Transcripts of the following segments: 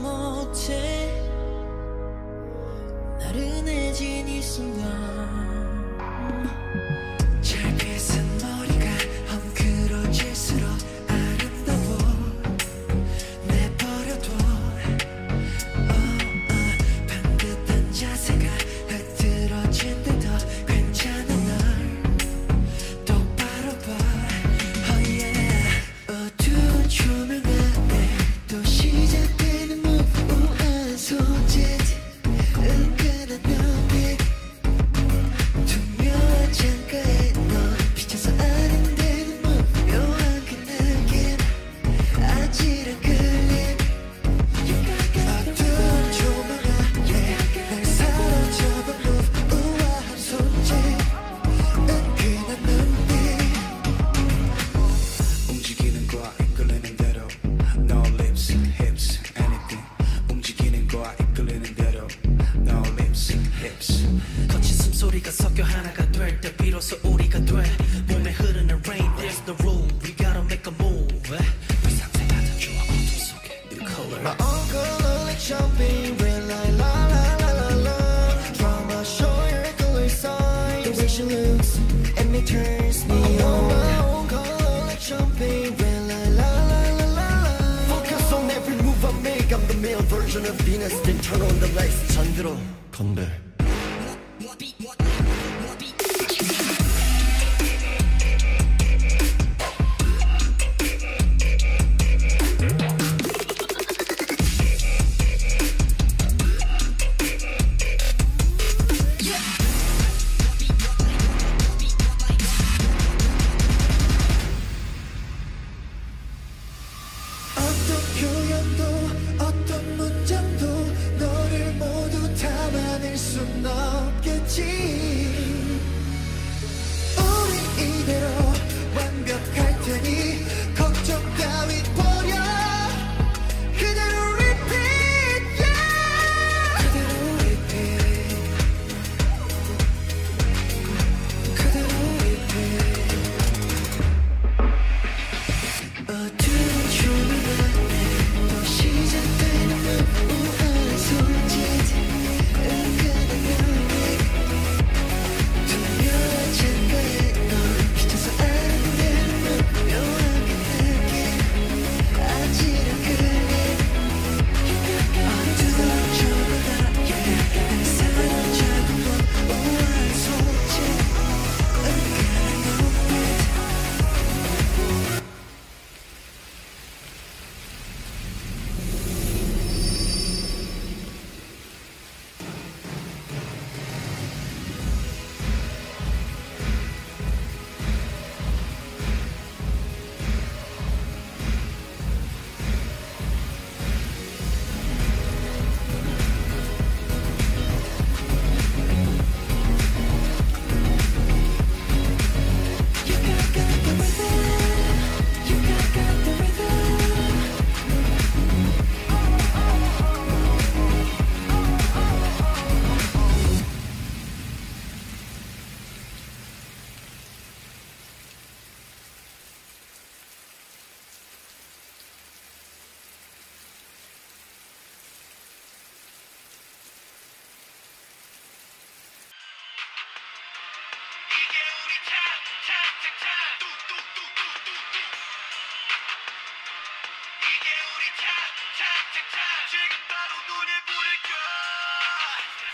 못해. 나른해진 이 순간.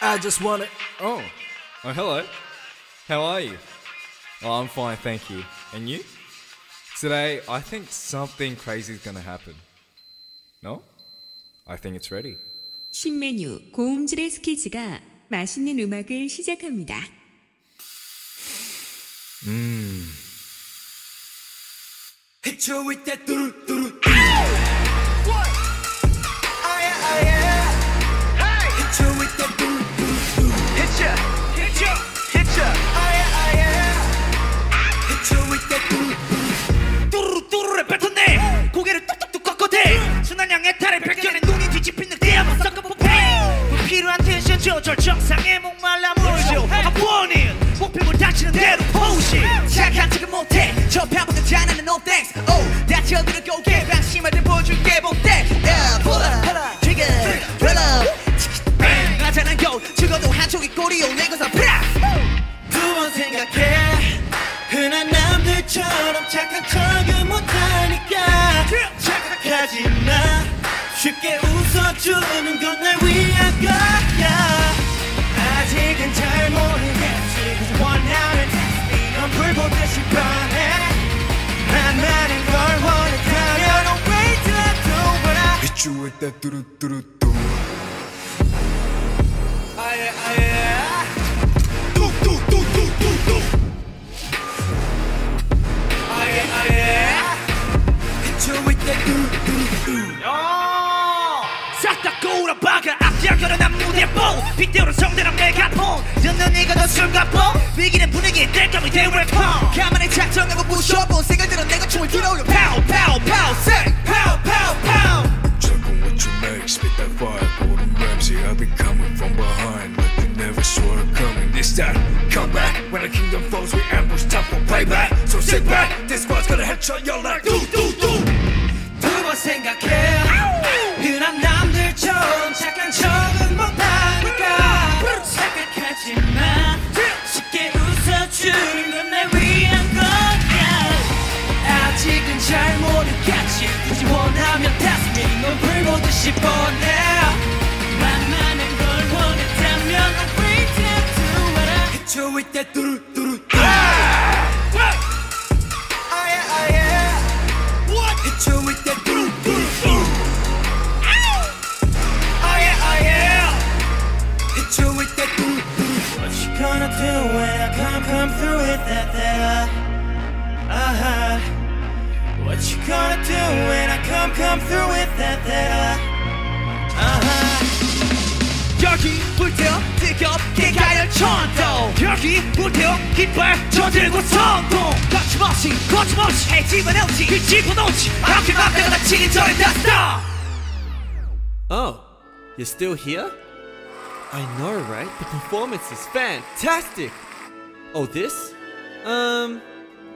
I just want to. Oh. Oh, hello. How are you? Oh, I'm fine, thank you. And you? Today, I think something crazy is gonna happen. No? I think it's ready. 신메뉴 고음질의 스케치가 맛있는 음악을 시작합니다. 음. Hit you with that 절 정상에 목말라 물죠 한 번인 목표물 닥치는 대로 포시. 착한 척은 못해. 저 바보들 잘하는 no thanks. Oh 다쳐들은 고개 방심하듯 보여줄게 봉대 pull up trigger pull up. bang 나타난 겨 죽어도 한쪽이 꼬리요 내 것은 브라! 두번 생각해. 흔한 남들처럼 착한 척은 못해. With that 뚜루뚜루뚜. 아예 아예. 뚝뚝뚝뚝뚝뚝. 아예 아예. with that 뚜루뚜루뚜. 싹다 꼬우라 박아 앞장겨라 무대 뽕. 빗대우는 성대랑 메가폰. 듣는 이가 더 술가뽕 위기는 분위기에 뗄감이 돼 래퍼 가만히 작정하고 부셔본 생각들은 내가 춤을 들어올려. 파우 파우 파우 세 what you make, spit that fire Gordon Ramsay, I'll be coming from behind But you never saw it coming This time, come back When the kingdom falls, we ambush time for payback So sit back, this squad's gonna headshot your like 뚜뚜뚜 두 번 생각해 흔한 남들처럼 착한 척은 못하니까 착각하지 마 쉽게 웃어주는 건 날 위한 거야 아직은 잘 모 불보듯이 뻔해 만만한 걸 원했다면 I'm free to do what I Hit you with that 뚜루뚜루 아예 아예 What? Hit you with that doo doo doo. Oh yeah, oh yeah. Hit you with that doo doo. What you gonna do when I come come through with that that? Uh huh. What you gonna do when I come come through with that that? Uh huh. 여기 불태워 뜨겁게 가열 천도 여기 불태워 깃발 저들고 성공 거침없이 거침없이 해집어 넣지 그 집어넣지 앞에 막다가 다치기 전에 다 stop Oh, you're still here? I know, right? The performance is fantastic! Oh, this? Um,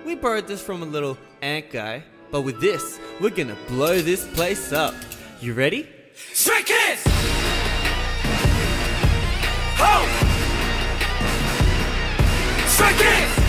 we borrowed this from a little ant guy, but with this, we're gonna blow this place up. You ready? Strike kids. Ho. Strike kids.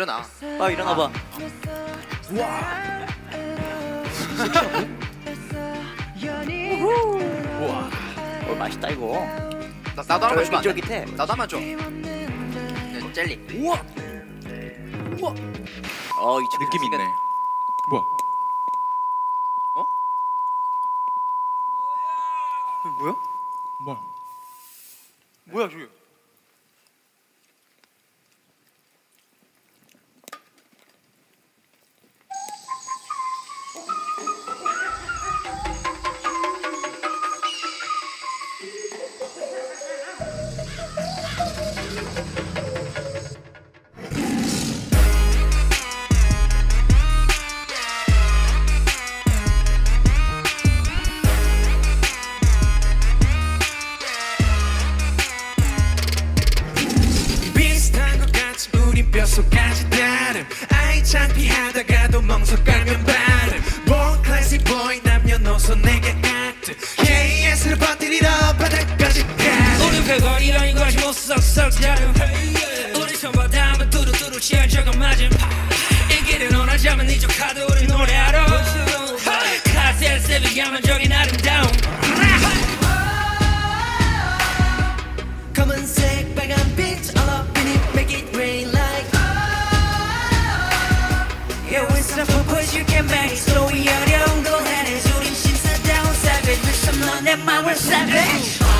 일어나 일어나 아 일어나 봐. 우와. 어 맛있다 이거. 나, 나도 하나만 주면 안 돼? 쫄깃쫄깃해. 나도 하나만 줘 네, 젤리 우와. 우와. 어, 이 느낌 있네. 뭐야 어? 뭐야? 뭐야? 뭐야 저게 남녀노소 내게 act KS를 퍼뜨리러 바닥까지 가 우린 별거리라는 것이 못 썩썩 다름 우리 손바닥만 뚜루뚜루 취한 적은 맞음 인기를 논하자면 이쪽 카드 우리 노래하러 카세트 세비야만 저긴 아름 was savage.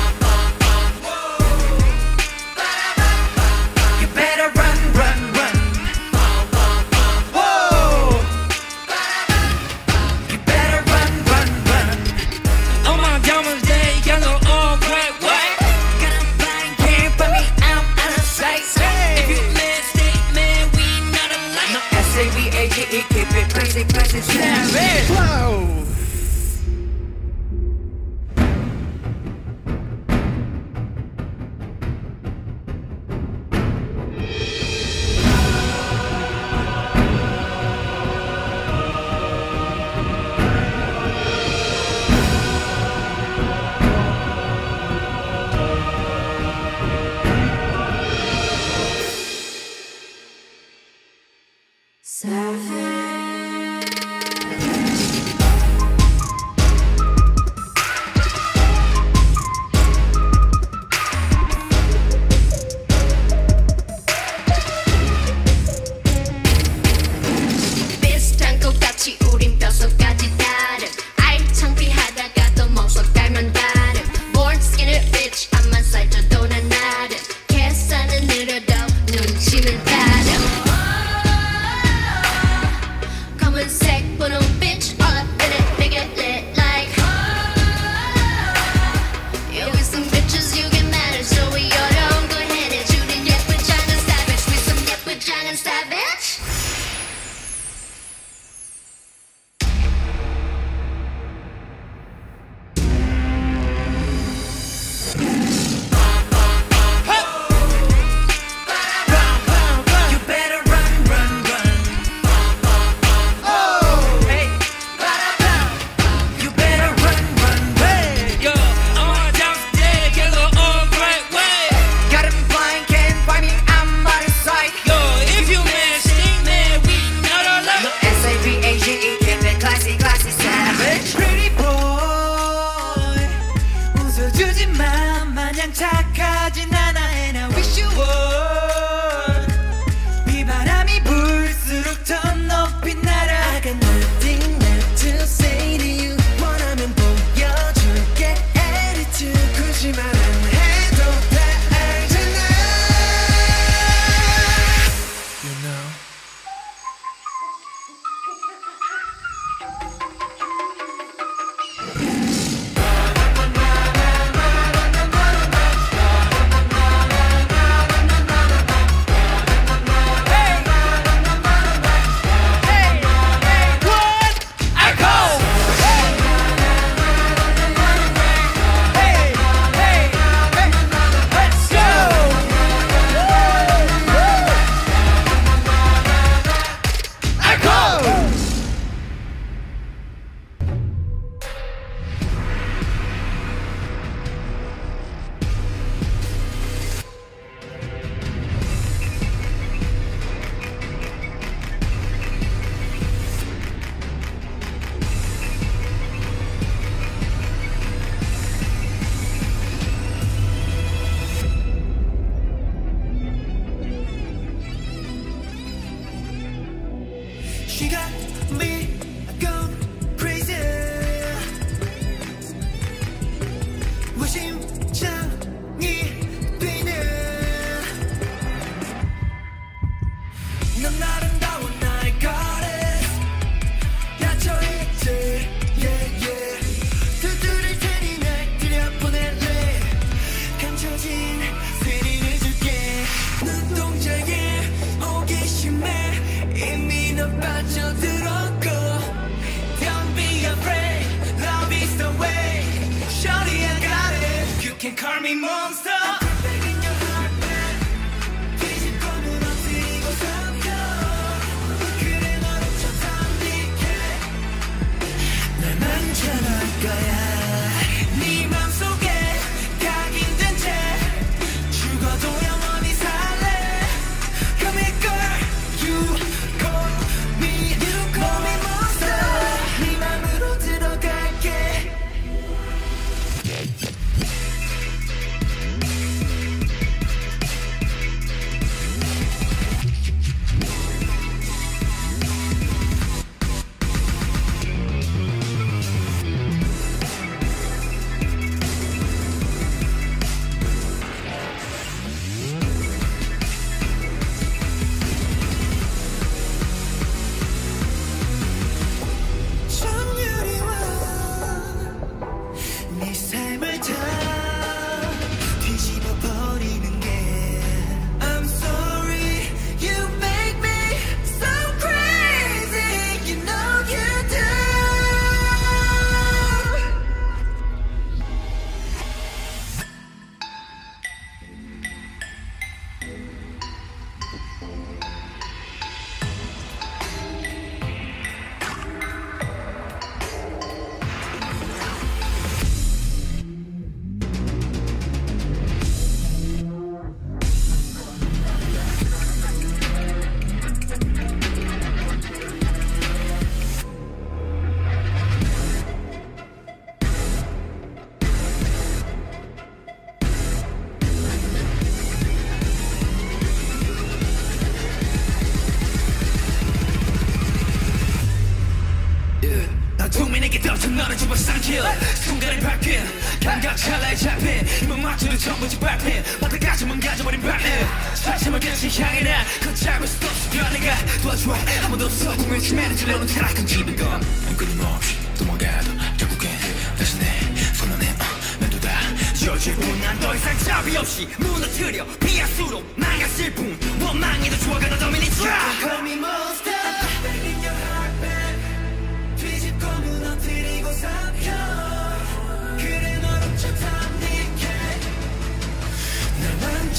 집어삼킬 순간이 바뀐 감각 찰나에 잡힌 이번 막주는 전부 짓밟힌 바닥까지만 가져버린 발해 사심을 끝이 향해 나 걷잡을 수도 없어 변해가 도와줘 아무도 없어. 치매는 질러는 타락한 건 끊임없이 도망가도 결국엔 다시 내 손 안에 어, 내두다. 지어지고 난더 이상 잡이 없이 무너뜨려 비약수로 나갔을 뿐. 원망에도 좋아가는 도미니 트라 Call me monster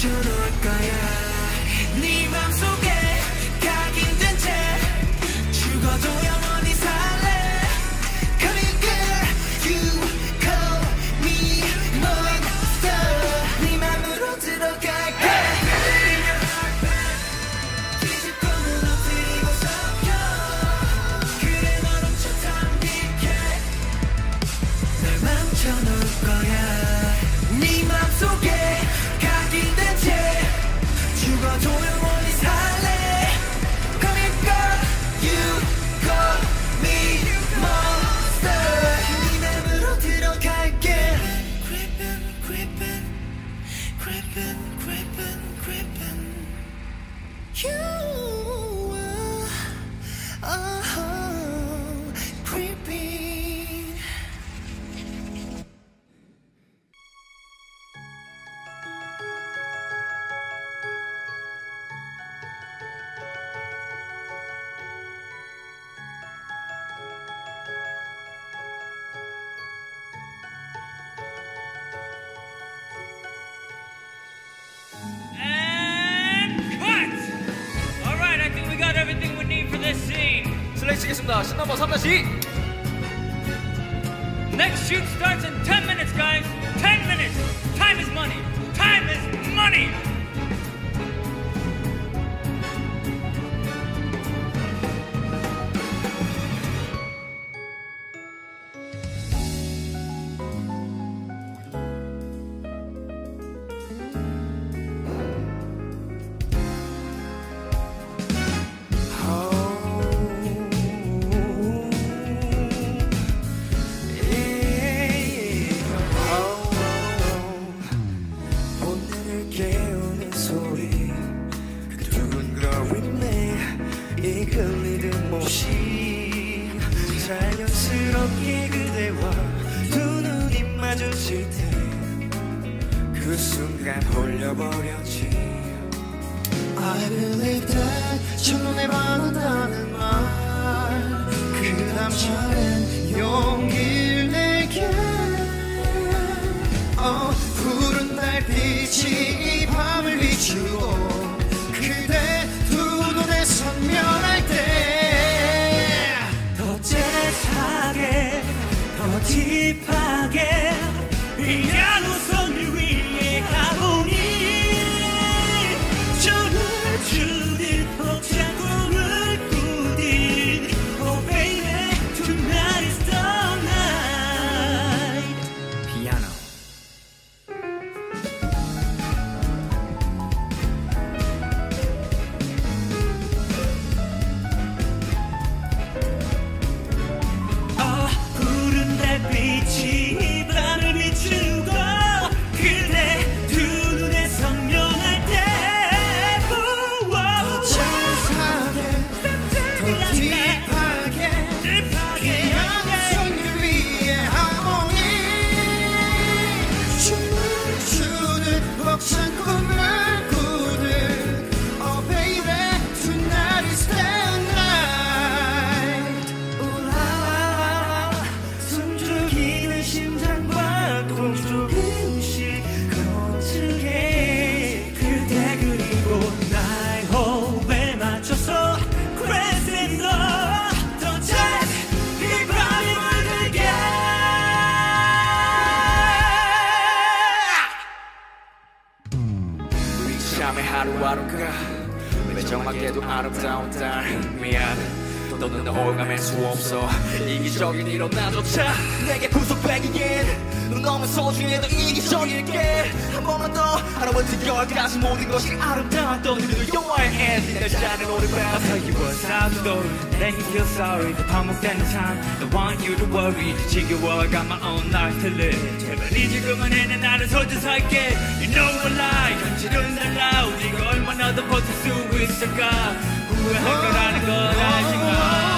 만져놓을 거야 네 맘속에 각인된 채 죽어도 슬레이 치겠습니다. 신 넘버 3다시. Next shoot starts in 10 minutes, guys. 10 minutes. Time is money. Time is money. 그 순간 홀려버렸지. I believe that 첫눈에 반한다는 말그 남자는 용기를 내게. 어, 푸른 달빛이 이 밤을 비추고 그대 두 눈에 선명할 때더 재하게 더 딥하게 이양 우선 하루하루가 매정하게도 아름다운 달 미안. 너는 호감할 수 없어. 이기적인 일어나조차 내게 구속되기엔 넌 너무 소중해 더 이기적일게. 한 번만 더 하나부터 열까지 모든 것이 아름다웠던 그들도 영화의 엔딩 날 짜는 노래방 I'll tell you what's out story Make you feel sorry 더 반복되는 삶. Don't want you to worry 더 지겨워 I got my own life to live. 제발 이제 그만해 내 나를 소지할게. You know a lie. 현실은 달라 우리가 얼마나 더 버틸 수 있을까? 후회할 거라는 걸 알지만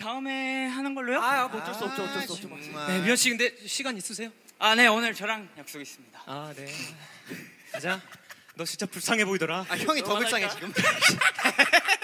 다음에 하는 걸로요? 아, 뭐 어쩔 수 없죠, 어쩔 수 없죠. 네, 미연 씨 근데 시간 있으세요? 아, 네, 오늘 저랑 약속 있습니다. 아, 네. 가자. 너 진짜 불쌍해 보이더라. 아, 형이 더 불쌍해 지금.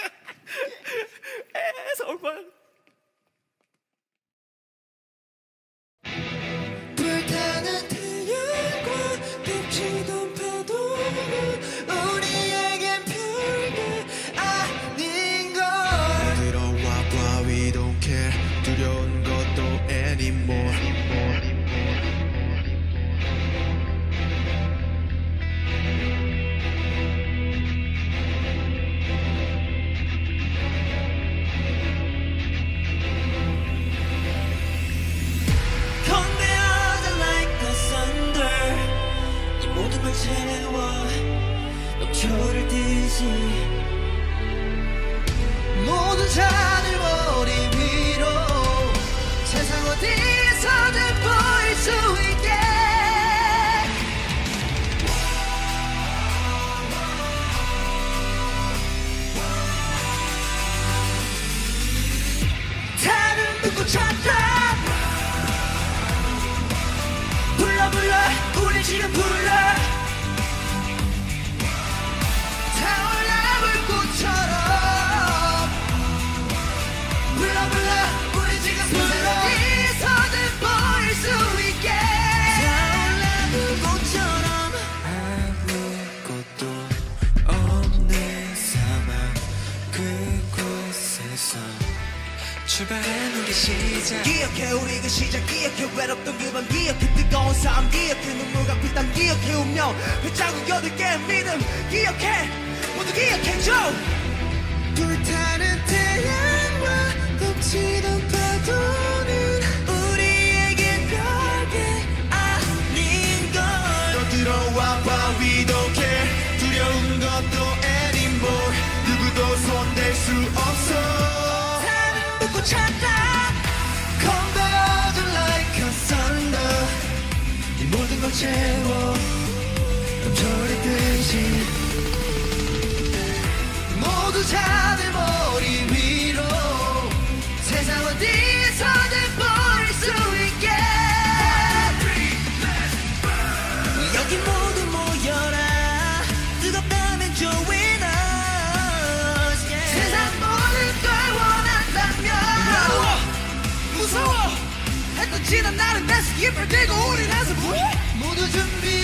기억해 운명 빗자국 여덟 개의 믿음. 기억해. 모두 기억해줘. 불타는 태양과 넘치던 파도는 우리에겐 별게 아닌 걸. 너 들어와 봐 we don't 두려운 것도 anymore 누구도 손댈 수 없어. 사랑 붙고 찾아. Converge like a thunder. 이 모든 걸 채워 넘쳐리듯이 모두 자들 머리 위로 세상 어디서든 보일 수 있게. 여기 모두 모여라. 뜨겁다면 join us 세상 모든 걸 원한다면. 무서워! 해도 지난 날은 내스 깃발 들고 우린 한숨 모두 준비돼